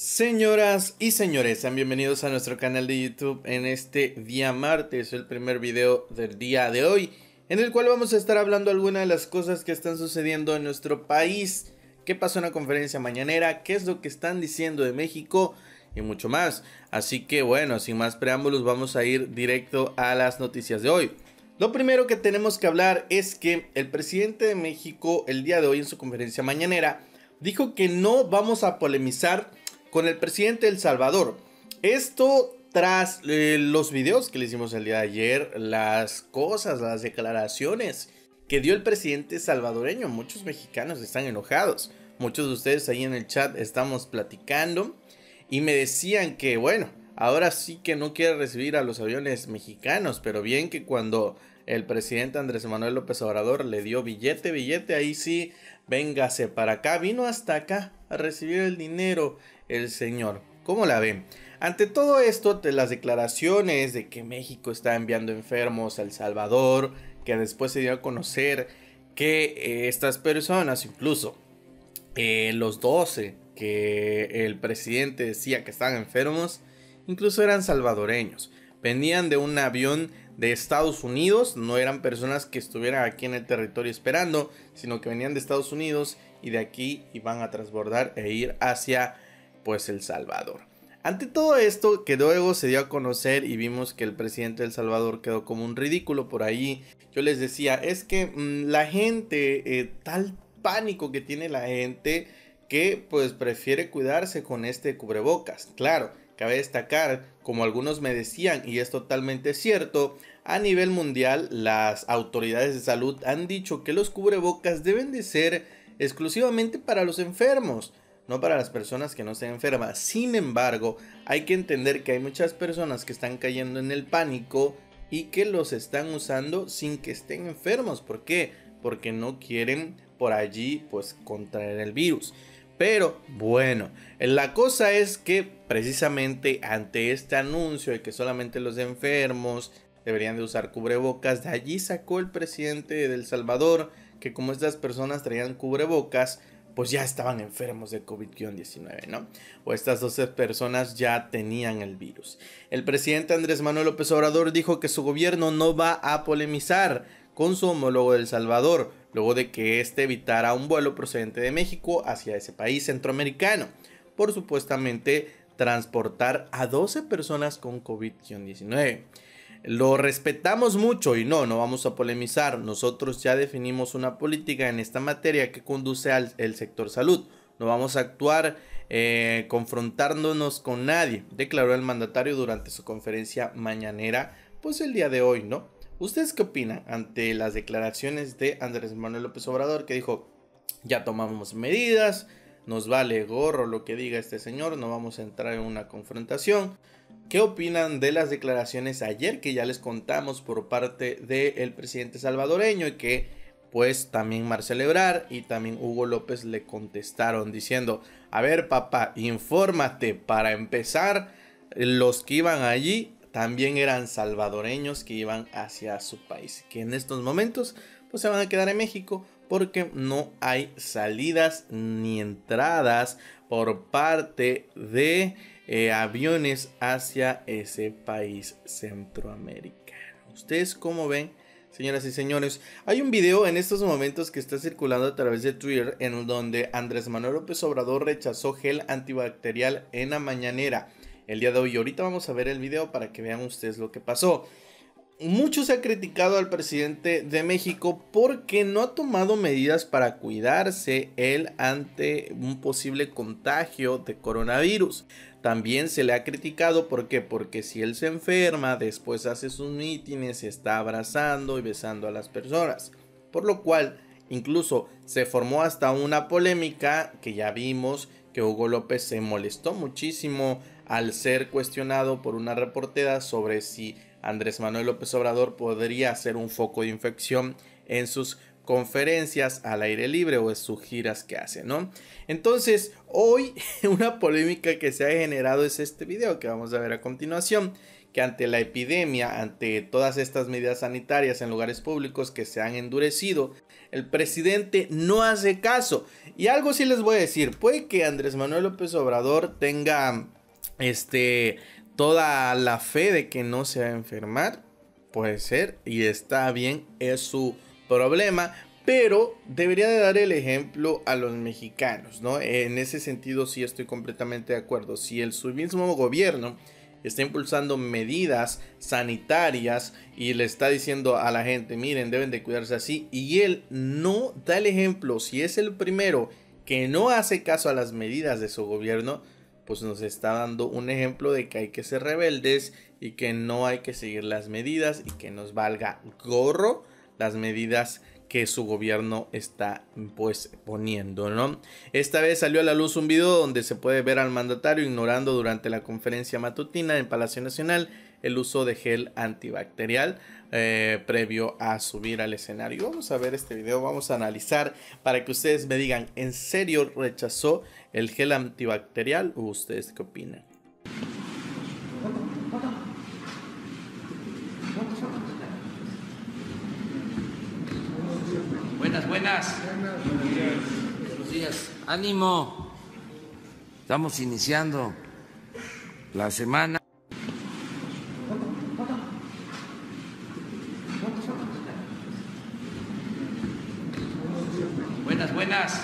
Señoras y señores, sean bienvenidos a nuestro canal de YouTube en este día martes, el primer video del día de hoy, en el cual vamos a estar hablando algunas de las cosas que están sucediendo en nuestro país, qué pasó en la conferencia mañanera, qué es lo que están diciendo de México y mucho más. Así que bueno, sin más preámbulos, vamos a ir directo a las noticias de hoy. Lo primero que tenemos que hablar es que el presidente de México el día de hoy en su conferencia mañanera dijo que no vamos a polemizar con el presidente de El Salvador. Esto tras eh, los videos que le hicimos el día de ayer, las cosas, las declaraciones que dio el presidente salvadoreño. Muchos mexicanos están enojados. Muchos de ustedes ahí en el chat estamos platicando y me decían que, bueno, ahora sí que no quiere recibir a los aviones mexicanos, pero bien que cuando el presidente Andrés Manuel López Obrador le dio billete, billete, ahí sí, véngase para acá, vino hasta acá a recibir el dinero el señor. ¿Cómo la ven? Ante todo esto, de las declaraciones de que México está enviando enfermos a El Salvador, que después se dio a conocer que eh, estas personas, incluso eh, los 12 que el presidente decía que estaban enfermos, incluso eran salvadoreños. Venían de un avión de Estados Unidos, no eran personas que estuvieran aquí en el territorio esperando, sino que venían de Estados Unidos y de aquí iban a transbordar e ir hacia pues El Salvador. Ante todo esto, que luego se dio a conocer y vimos que el presidente del Salvador quedó como un ridículo por ahí. Yo les decía, es que mm, la gente, eh, tal pánico que tiene la gente, que pues prefiere cuidarse con este cubrebocas. Claro, cabe destacar, como algunos me decían, y es totalmente cierto, a nivel mundial las autoridades de salud han dicho que los cubrebocas deben de ser exclusivamente para los enfermos no para las personas que no estén enfermas. Sin embargo, hay que entender que hay muchas personas que están cayendo en el pánico y que los están usando sin que estén enfermos. ¿Por qué? Porque no quieren por allí pues contraer el virus. Pero bueno, la cosa es que precisamente ante este anuncio de que solamente los enfermos deberían de usar cubrebocas, de allí sacó el presidente de El Salvador que como estas personas traían cubrebocas, pues ya estaban enfermos de COVID-19, ¿no? O estas 12 personas ya tenían el virus. El presidente Andrés Manuel López Obrador dijo que su gobierno no va a polemizar con su homólogo de El Salvador, luego de que éste evitara un vuelo procedente de México hacia ese país centroamericano, por supuestamente transportar a 12 personas con COVID-19. Lo respetamos mucho y no, no vamos a polemizar. Nosotros ya definimos una política en esta materia que conduce al sector salud. No vamos a actuar eh, confrontándonos con nadie, declaró el mandatario durante su conferencia mañanera, pues el día de hoy, ¿no? ¿Ustedes qué opinan ante las declaraciones de Andrés Manuel López Obrador que dijo, ya tomamos medidas, nos vale gorro lo que diga este señor, no vamos a entrar en una confrontación? ¿Qué opinan de las declaraciones ayer que ya les contamos por parte del presidente salvadoreño y que pues también Marcelo Ebrard y también Hugo López le contestaron diciendo, a ver papá, infórmate, para empezar, los que iban allí también eran salvadoreños que iban hacia su país, que en estos momentos pues se van a quedar en México porque no hay salidas ni entradas por parte de eh, aviones hacia ese país centroamericano. ¿Ustedes cómo ven? Señoras y señores, hay un video en estos momentos que está circulando a través de Twitter en donde Andrés Manuel López Obrador rechazó gel antibacterial en la mañanera el día de hoy. Ahorita vamos a ver el video para que vean ustedes lo que pasó. Mucho se ha criticado al presidente de México porque no ha tomado medidas para cuidarse él ante un posible contagio de coronavirus. También se le ha criticado ¿por porque si él se enferma, después hace sus mítines, está abrazando y besando a las personas. Por lo cual, incluso se formó hasta una polémica que ya vimos que Hugo López se molestó muchísimo al ser cuestionado por una reportera sobre si Andrés Manuel López Obrador podría ser un foco de infección en sus conferencias al aire libre o en sus giras que hace, ¿no? Entonces, hoy una polémica que se ha generado es este video que vamos a ver a continuación, que ante la epidemia, ante todas estas medidas sanitarias en lugares públicos que se han endurecido, el presidente no hace caso. Y algo sí les voy a decir, puede que Andrés Manuel López Obrador tenga este toda la fe de que no se va a enfermar, puede ser y está bien, es su problema, pero debería de dar el ejemplo a los mexicanos, ¿no? En ese sentido sí estoy completamente de acuerdo. Si el su mismo gobierno está impulsando medidas sanitarias y le está diciendo a la gente, miren, deben de cuidarse así, y él no da el ejemplo, si es el primero que no hace caso a las medidas de su gobierno, pues nos está dando un ejemplo de que hay que ser rebeldes y que no hay que seguir las medidas y que nos valga gorro las medidas que su gobierno está pues poniendo, ¿no? Esta vez salió a la luz un video donde se puede ver al mandatario ignorando durante la conferencia matutina en Palacio Nacional el uso de gel antibacterial eh, previo a subir al escenario. Vamos a ver este video, vamos a analizar para que ustedes me digan, ¿en serio rechazó el gel antibacterial ustedes qué opinan? Buenas, buenas. Buenos días. Ánimo. Estamos iniciando la semana. Buenas, buenas.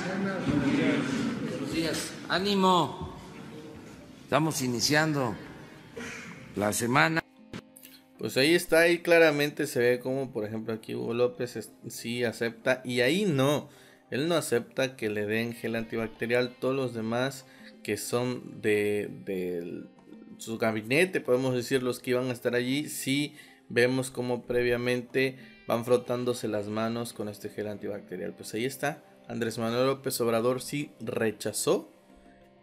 Buenos días. Ánimo. Estamos iniciando la semana. Pues ahí está, ahí claramente se ve como, por ejemplo, aquí Hugo López sí acepta y ahí no. Él no acepta que le den gel antibacterial. Todos los demás que son de, su gabinete, podemos decir, los que iban a estar allí, sí vemos como previamente van frotándose las manos con este gel antibacterial. Pues ahí está. Andrés Manuel López Obrador sí rechazó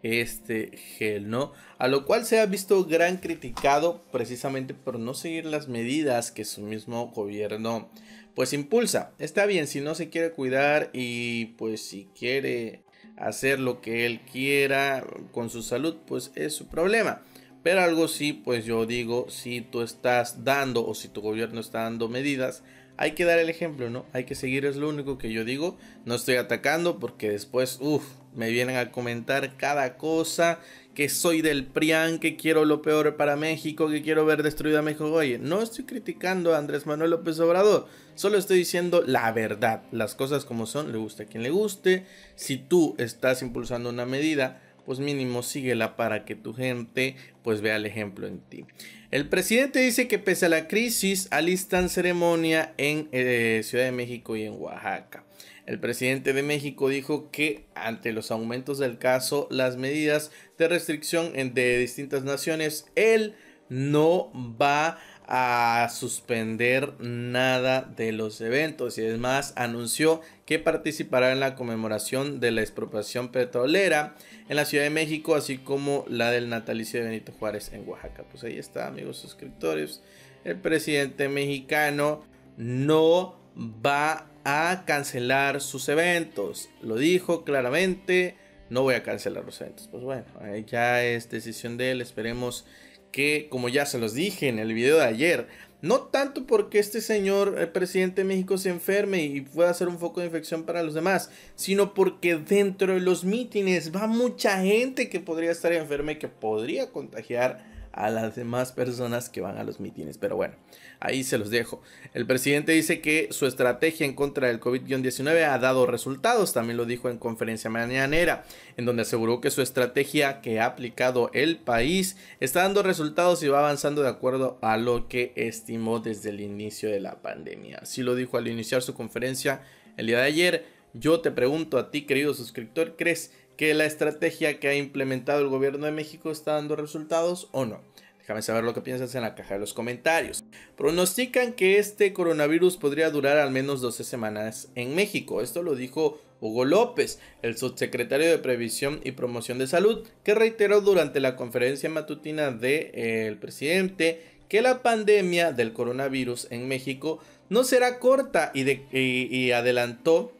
este gel, ¿no? A lo cual se ha visto gran criticado precisamente por no seguir las medidas que su mismo gobierno pues impulsa. Está bien, si no se quiere cuidar y pues si quiere hacer lo que él quiera con su salud, pues es su problema. Pero algo sí, pues yo digo, si tú estás dando o si tu gobierno está dando medidas, hay que dar el ejemplo, ¿no? Hay que seguir, es lo único que yo digo. No estoy atacando porque después, uff, me vienen a comentar cada cosa, que soy del PRIAN, que quiero lo peor para México, que quiero ver destruida México. Oye, no estoy criticando a Andrés Manuel López Obrador, solo estoy diciendo la verdad, las cosas como son, le gusta a quien le guste. Si tú estás impulsando una medida, pues mínimo síguela para que tu gente pues vea el ejemplo en ti. El presidente dice que pese a la crisis alistan ceremonia en eh, Ciudad de México y en Oaxaca. El presidente de México dijo que ante los aumentos del caso, las medidas de restricción de distintas naciones, él no va a suspender nada de los eventos y además anunció que participará en la conmemoración de la expropiación petrolera en la Ciudad de México, así como la del natalicio de Benito Juárez en Oaxaca. Pues ahí está, amigos suscriptores. El presidente mexicano no va a cancelar sus eventos. Lo dijo claramente, no voy a cancelar los eventos. Pues bueno, ya es decisión de él. Esperemos que, como ya se los dije en el video de ayer, no tanto porque este señor el presidente de México se enferme y pueda ser un foco de infección para los demás, sino porque dentro de los mítines va mucha gente que podría estar enferma y que podría contagiar a las demás personas que van a los mítines. Pero bueno, ahí se los dejo. El presidente dice que su estrategia en contra del COVID-19 ha dado resultados. También lo dijo en conferencia mañanera, en donde aseguró que su estrategia que ha aplicado el país está dando resultados y va avanzando de acuerdo a lo que estimó desde el inicio de la pandemia. Así lo dijo al iniciar su conferencia el día de ayer. Yo te pregunto a ti, querido suscriptor, ¿crees que la estrategia que ha implementado el gobierno de México está dando resultados o no. Déjame saber lo que piensas en la caja de los comentarios. Pronostican que este coronavirus podría durar al menos 12 semanas en México. Esto lo dijo Hugo López, el subsecretario de Previsión y Promoción de Salud, que reiteró durante la conferencia matutina del de, eh, presidente que la pandemia del coronavirus en México no será corta y, y adelantó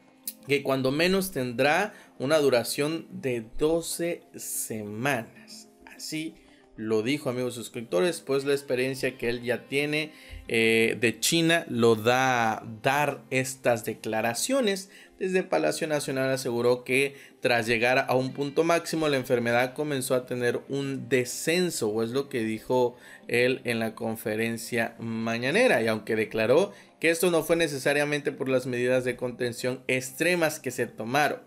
que cuando menos tendrá una duración de 12 semanas. Así lo dijo amigos suscriptores, pues la experiencia que él ya tiene eh, de China lo da dar estas declaraciones. Desde Palacio Nacional aseguró que tras llegar a un punto máximo la enfermedad comenzó a tener un descenso, o es lo que dijo él en la conferencia mañanera, y aunque declaró que esto no fue necesariamente por las medidas de contención extremas que se tomaron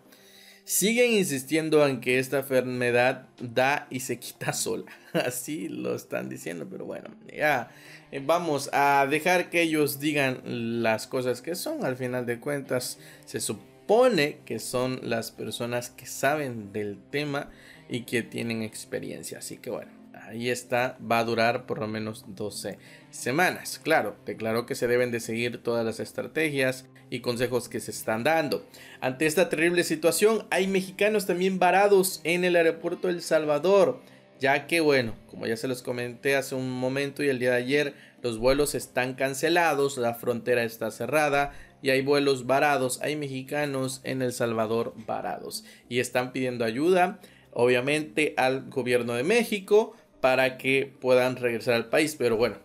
siguen insistiendo en que esta enfermedad da y se quita sola. Así lo están diciendo, pero bueno, ya eh, vamos a dejar que ellos digan las cosas que son. Al final de cuentas, se supone que son las personas que saben del tema y que tienen experiencia. Así que bueno, ahí está, va a durar por lo menos 12 semanas. Claro, declaró que se deben de seguir todas las estrategias y consejos que se están dando. Ante esta terrible situación, hay mexicanos también varados en el aeropuerto El Salvador, ya que bueno, como ya se los comenté hace un momento y el día de ayer, los vuelos están cancelados, la frontera está cerrada y hay vuelos varados, hay mexicanos en El Salvador varados y están pidiendo ayuda, obviamente, al gobierno de México para que puedan regresar al país, pero bueno,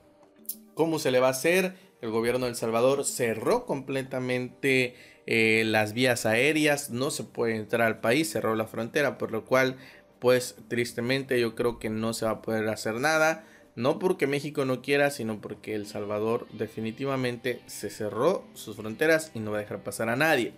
¿cómo se le va a hacer? El gobierno de El Salvador cerró completamente eh, las vías aéreas, no se puede entrar al país, cerró la frontera, por lo cual, pues tristemente yo creo que no se va a poder hacer nada. No porque México no quiera, sino porque El Salvador definitivamente se cerró sus fronteras y no va a dejar pasar a nadie.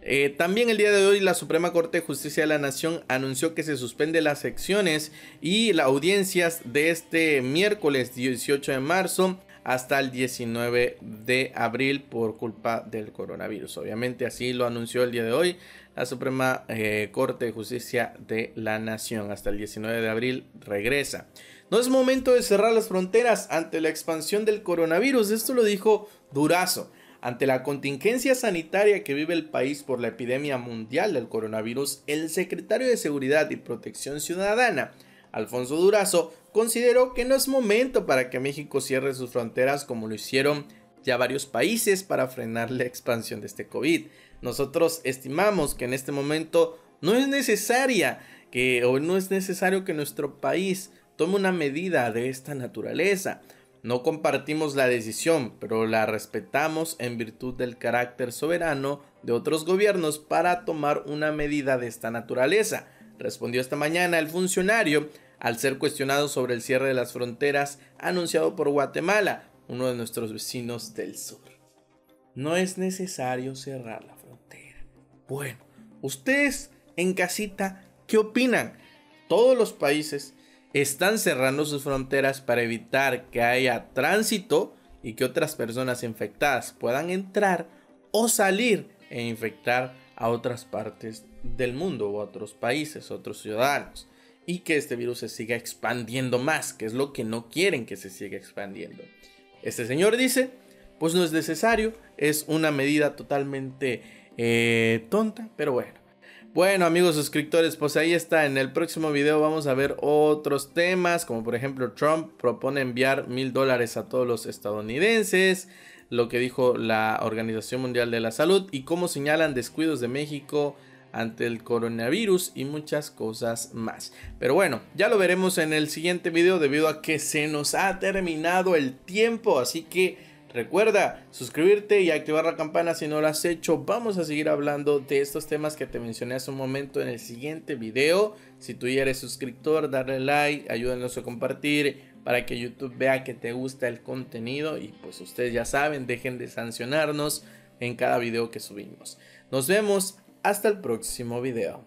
Eh, también el día de hoy la Suprema Corte de Justicia de la Nación anunció que se suspende las secciones y las audiencias de este miércoles 18 de marzo hasta el 19 de abril por culpa del coronavirus. Obviamente así lo anunció el día de hoy la Suprema eh, Corte de Justicia de la Nación. Hasta el 19 de abril regresa. No es momento de cerrar las fronteras ante la expansión del coronavirus. Esto lo dijo Durazo. Ante la contingencia sanitaria que vive el país por la epidemia mundial del coronavirus, el secretario de Seguridad y Protección Ciudadana, Alfonso Durazo, consideró que no es momento para que México cierre sus fronteras como lo hicieron ya varios países para frenar la expansión de este COVID. Nosotros estimamos que en este momento no es necesaria que o no es necesario que nuestro país tome una medida de esta naturaleza. No compartimos la decisión, pero la respetamos en virtud del carácter soberano de otros gobiernos para tomar una medida de esta naturaleza, respondió esta mañana el funcionario al ser cuestionado sobre el cierre de las fronteras anunciado por Guatemala, uno de nuestros vecinos del sur. No es necesario cerrar la frontera. Bueno, ustedes en casita, ¿qué opinan? Todos los países están cerrando sus fronteras para evitar que haya tránsito y que otras personas infectadas puedan entrar o salir e infectar a otras partes del mundo o a otros países, otros ciudadanos y que este virus se siga expandiendo más, que es lo que no quieren que se siga expandiendo. Este señor dice, pues no es necesario, es una medida totalmente eh, tonta, pero bueno. Bueno amigos suscriptores, pues ahí está, en el próximo video vamos a ver otros temas, como por ejemplo Trump propone enviar mil dólares a todos los estadounidenses, lo que dijo la Organización Mundial de la Salud y cómo señalan descuidos de México ante el coronavirus y muchas cosas más. Pero bueno, ya lo veremos en el siguiente video debido a que se nos ha terminado el tiempo. Así que recuerda suscribirte y activar la campana si no lo has hecho. Vamos a seguir hablando de estos temas que te mencioné hace un momento en el siguiente video. Si tú ya eres suscriptor, darle like, ayúdanos a compartir para que YouTube vea que te gusta el contenido y pues ustedes ya saben, dejen de sancionarnos en cada video que subimos. Nos vemos hasta el próximo video.